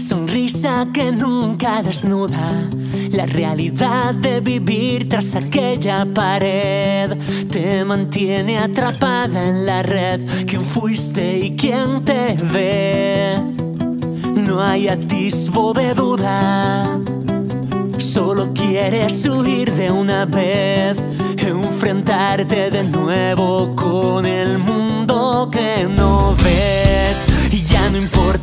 sonrisa que nunca desnuda la realidad de vivir tras aquella pared te mantiene atrapada en la red. ¿Quién fuiste y quién te ve? No hay atisbo de duda. Solo quieres huir de una vez, enfrentarte de nuevo con el mundo que no ves.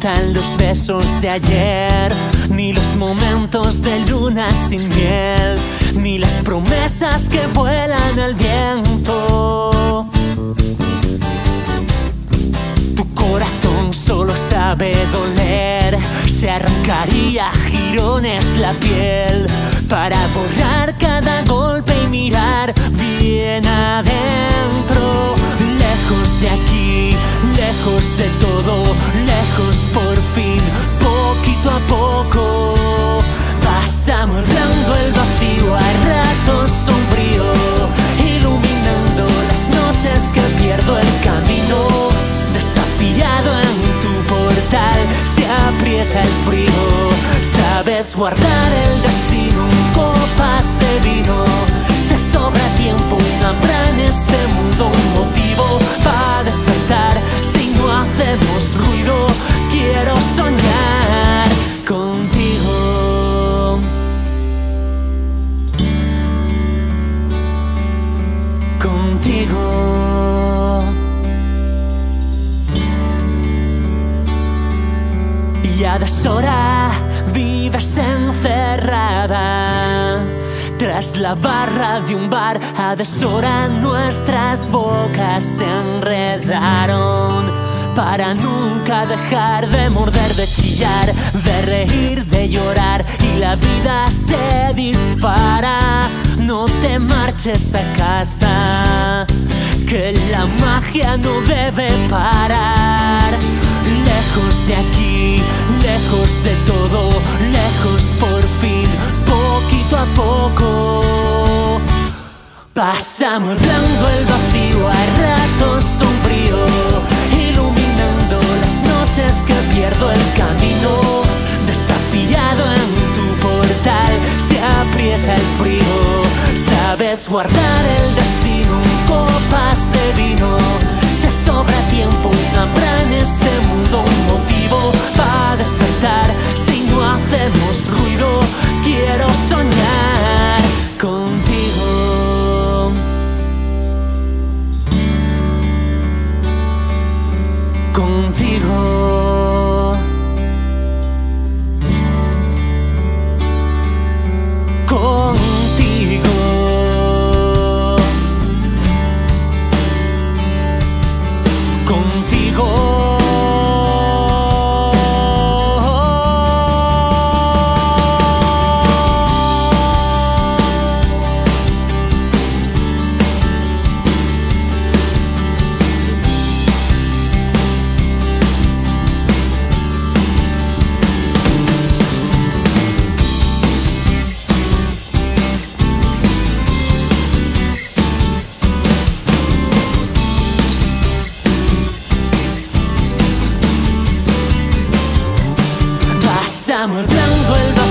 Los besos de ayer, ni los momentos de luna sin miel, ni las promesas que vuelan al viento. Tu corazón solo sabe doler, se arrancaría girones la piel para borrar cada golpe y mirar bien adentro. Lejos de aquí, lejos de todo, lejos por fin, poquito a poco. Vas amueblando el vacío a ratos sombrío, iluminando las noches que pierdo el camino. Desafiado en tu portal, se aprieta el frío. Sabes guardar el destino en copas ruido, quiero soñar contigo. Contigo. Y a deshora vives encerrada Tras la barra de un bar a deshora nuestras bocas se enredaron. Para nunca dejar de morder, de chillar, de reír, de llorar Y la vida se dispara. No te marches a casa Que la magia no debe parar. Lejos de aquí, lejos de todo, Vas amueblando el vacío a ratos sombrío, iluminando las noches que pierdo el camino. Desafiado en tu portal, se aprieta el frío. Sabes guardar el destino copas de Vas amueblando el